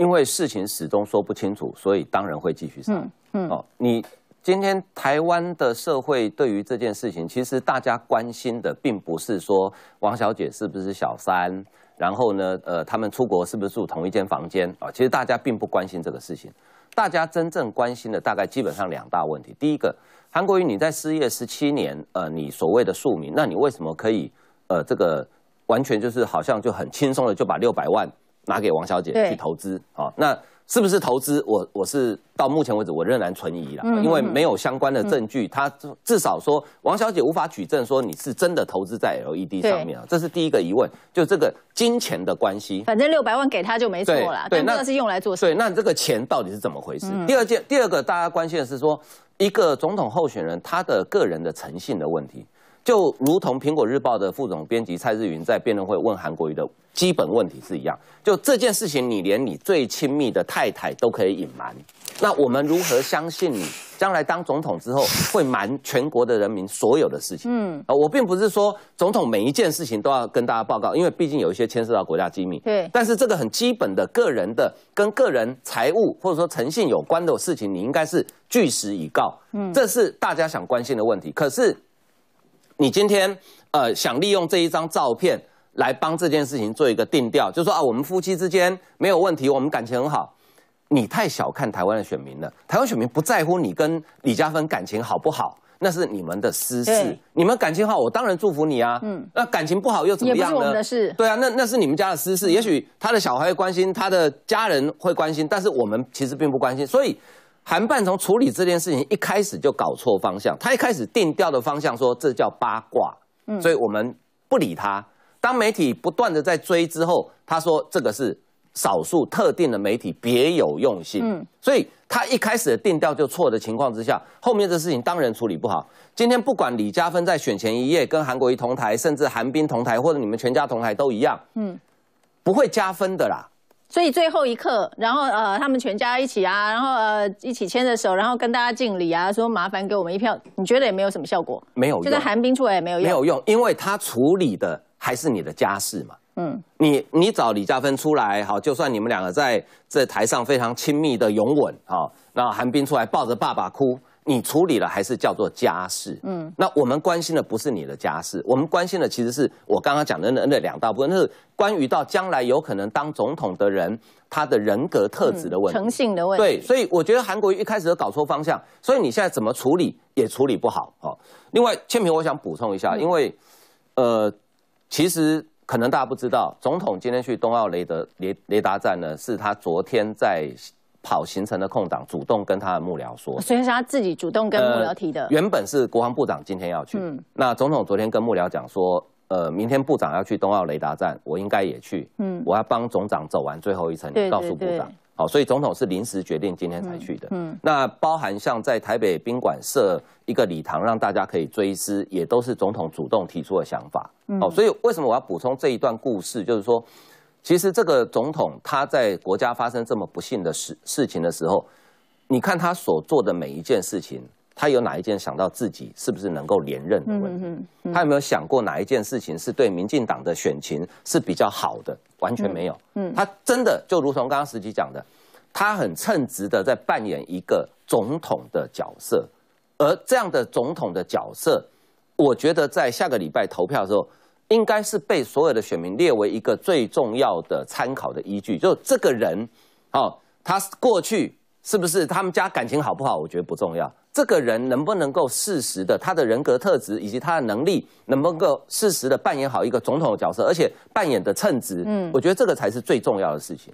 因为事情始终说不清楚，所以当然会继续上。嗯嗯，哦，你今天台湾的社会对于这件事情，其实大家关心的并不是说王小姐是不是小三，然后呢，呃，他们出国是不是住同一间房间啊？其实大家并不关心这个事情，大家真正关心的大概基本上两大问题。第一个，韩国瑜你在失业十七年，呃，你所谓的庶民，那你为什么可以，呃，这个完全就是好像就很轻松的就把六百万。拿给王小姐去投资，啊，那是不是投资？我我是到目前为止我仍然存疑了，因为没有相关的证据，他至少说王小姐无法举证说你是真的投资在 LED 上面啊，这是第一个疑问，就这个金钱的关系。反正六百万给他就没错了，对，那是用来做什么？对，那这个钱到底是怎么回事？第二件，第二个大家关心的是说，一个总统候选人他的个人的诚信的问题。就如同苹果日报的副总编辑蔡日云在辩论会问韩国瑜的基本问题是一样，就这件事情，你连你最亲密的太太都可以隐瞒，那我们如何相信你将来当总统之后会瞒全国的人民所有的事情？嗯，啊我并不是说总统每一件事情都要跟大家报告，因为毕竟有一些牵涉到国家机密。对，但是这个很基本的个人的跟个人财务或者说诚信有关的事情，你应该是据实以告。嗯，这是大家想关心的问题。可是。你今天呃想利用这一张照片来帮这件事情做一个定调，就说啊我们夫妻之间没有问题，我们感情很好。你太小看台湾的选民了，台湾选民不在乎你跟李嘉芬感情好不好，那是你们的私事。你们感情好，我当然祝福你啊。嗯，那感情不好又怎么样呢？也不是我们的事。对啊，那那是你们家的私事。也许他的小孩会关心，他的家人会关心，但是我们其实并不关心。所以。韩办从处理这件事情一开始就搞错方向，他一开始定调的方向说这叫八卦，所以我们不理他。当媒体不断的在追之后，他说这个是少数特定的媒体别有用心，所以他一开始的定调就错的情况之下，后面的事情当然处理不好。今天不管李嘉芬在选前一夜跟韩国瑜同台，甚至韩冰同台，或者你们全家同台都一样，嗯，不会加分的啦。所以最后一刻，然后呃，他们全家一起啊，然后呃，一起牵着手，然后跟大家敬礼啊，说麻烦给我们一票，你觉得也没有什么效果？没有，这个寒冰出来也没有用，没有用，因为他处理的还是你的家事嘛。嗯，你你找李嘉芬出来，好，就算你们两个在这台上非常亲密的拥吻，好，那寒冰出来抱着爸爸哭。你处理了还是叫做家事？嗯，那我们关心的不是你的家事，我们关心的其实是我刚刚讲的那那两大部分，那是关于到将来有可能当总统的人他的人格特质的问题、诚信的问题。对，所以我觉得韩国瑜一开始都搞错方向，所以你现在怎么处理也处理不好。哦，另外千平，我想补充一下，因为呃，其实可能大家不知道，总统今天去东奥雷德雷雷达站呢，是他昨天在。跑行程的空档，主动跟他的幕僚说，所以是他自己主动跟幕僚提的。原本是国防部长今天要去，嗯那总统昨天跟幕僚讲说，呃，明天部长要去东澳雷达站，我应该也去，嗯，我要帮总长走完最后一程，告诉部长。好，所以总统是临时决定今天才去的。嗯，那包含像在台北宾馆设一个礼堂，让大家可以追思，也都是总统主动提出的想法。哦，所以为什么我要补充这一段故事，就是说。其实这个总统他在国家发生这么不幸的事事情的时候，你看他所做的每一件事情，他有哪一件想到自己是不是能够连任的问题？他有没有想过哪一件事情是对民进党的选情是比较好的？完全没有。嗯，他真的就如同刚刚实际讲的，他很称职的在扮演一个总统的角色，而这样的总统的角色，我觉得在下个礼拜投票的时候。应该是被所有的选民列为一个最重要的参考的依据。就这个人，哦，他过去是不是他们家感情好不好？我觉得不重要。这个人能不能够适时的，他的人格特质以及他的能力，能不能够适时的扮演好一个总统的角色，而且扮演的称职？嗯，我觉得这个才是最重要的事情。